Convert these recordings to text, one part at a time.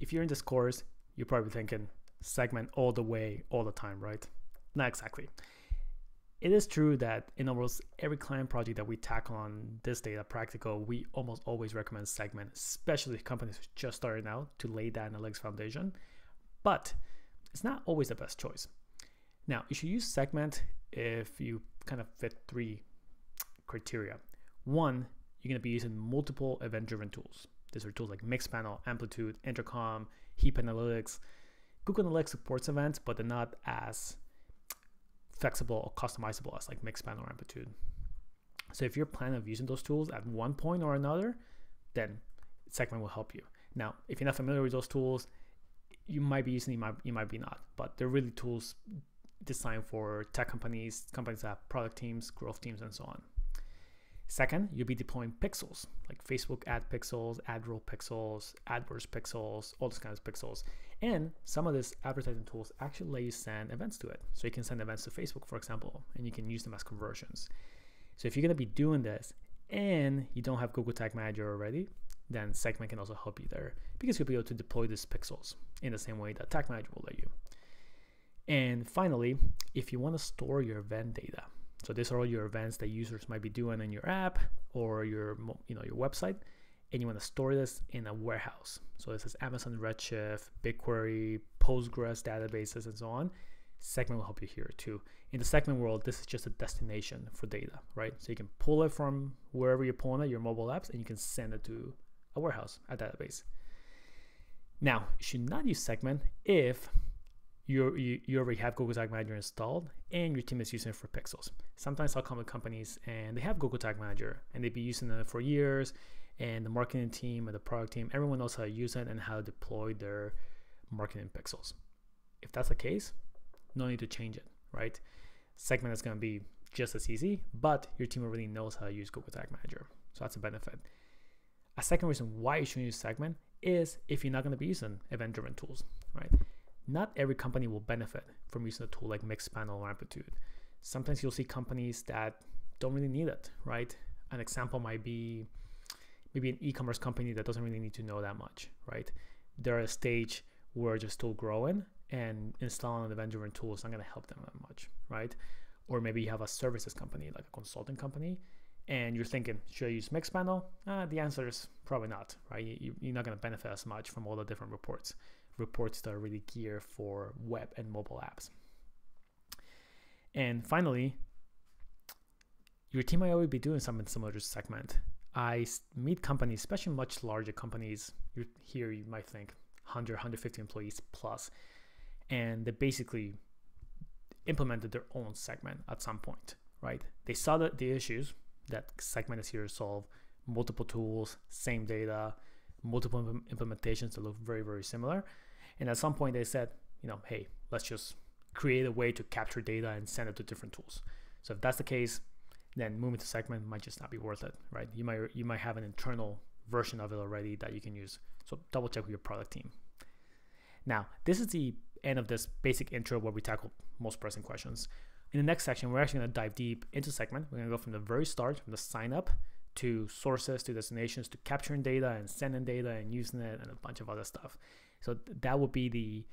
if you're in this course, you're probably thinking segment all the way, all the time, right? Not exactly. It is true that in almost every client project that we tackle on this data practical, we almost always recommend segment, especially companies just starting out to lay that analytics foundation. But it's not always the best choice. Now, you should use segment if you kind of fit three criteria. One, you're going to be using multiple event driven tools. These are tools like Mixpanel, Amplitude, Intercom, Heap Analytics. Google Analytics supports events, but they're not as flexible or customizable as like Mixpanel or Amplitude. So if you're planning of using those tools at one point or another, then Segment will help you. Now, if you're not familiar with those tools, you might be using you might you might be not, but they're really tools designed for tech companies, companies that have product teams, growth teams, and so on. Second, you'll be deploying pixels like Facebook ad pixels, AdRoll pixels, AdWords pixels, all those kinds of pixels. And some of these advertising tools actually let you send events to it. So you can send events to Facebook, for example, and you can use them as conversions. So if you're going to be doing this and you don't have Google Tag Manager already, then Segment can also help you there because you'll be able to deploy these pixels in the same way that Tag Manager will let you. And finally, if you want to store your event data, so these are all your events that users might be doing in your app or your you know your website, and you want to store this in a warehouse. So this is Amazon Redshift, BigQuery, Postgres databases, and so on. Segment will help you here too. In the segment world, this is just a destination for data, right? So you can pull it from wherever you're pulling it, your mobile apps, and you can send it to a warehouse, a database. Now, you should not use segment if you, you, already have Google Tag Manager installed and your team is using it for pixels. Sometimes I'll come with companies and they have Google Tag Manager and they've been using it for years and the marketing team and the product team, everyone knows how to use it and how to deploy their marketing pixels. If that's the case, no need to change it, right? Segment is going to be just as easy, but your team already knows how to use Google Tag Manager. So that's a benefit. A second reason why you shouldn't use Segment is if you're not going to be using event-driven tools, right? Not every company will benefit from using a tool like Mixpanel or Amplitude. Sometimes you'll see companies that don't really need it, right? An example might be maybe an e-commerce company that doesn't really need to know that much, right? They're at a stage where they're still growing and installing an event-driven tool is not going to help them that much, right? Or maybe you have a services company, like a consulting company, and you're thinking, should I use Mixpanel? Uh, the answer is probably not, right? You, you're not going to benefit as much from all the different reports reports that are really geared for web and mobile apps. And finally, your team might already be doing something similar to segment. I meet companies, especially much larger companies. You're, here you might think 100, 150 employees plus, and they basically implemented their own segment at some point, right? They saw the, the issues that segment is here to solve, multiple tools, same data, multiple implementations that look very, very similar. And at some point they said, you know, hey, let's just create a way to capture data and send it to different tools. So if that's the case, then moving to segment might just not be worth it, right? You might you might have an internal version of it already that you can use. So double check with your product team. Now, this is the end of this basic intro where we tackle most pressing questions. In the next section, we're actually going to dive deep into segment. We're going to go from the very start, from the sign up to sources to destinations to capturing data and sending data and using it and a bunch of other stuff. So that would be the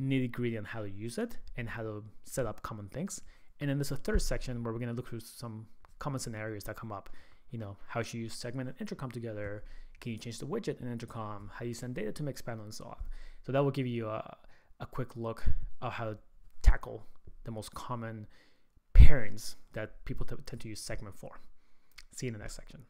nitty gritty on how to use it and how to set up common things. And then there's a third section where we're going to look through some common scenarios that come up. You know, how should you use segment and intercom together? Can you change the widget in intercom? How do you send data to Mixpanel and so on? So that will give you a, a quick look of how to tackle the most common pairings that people tend to use segment for. See you in the next section.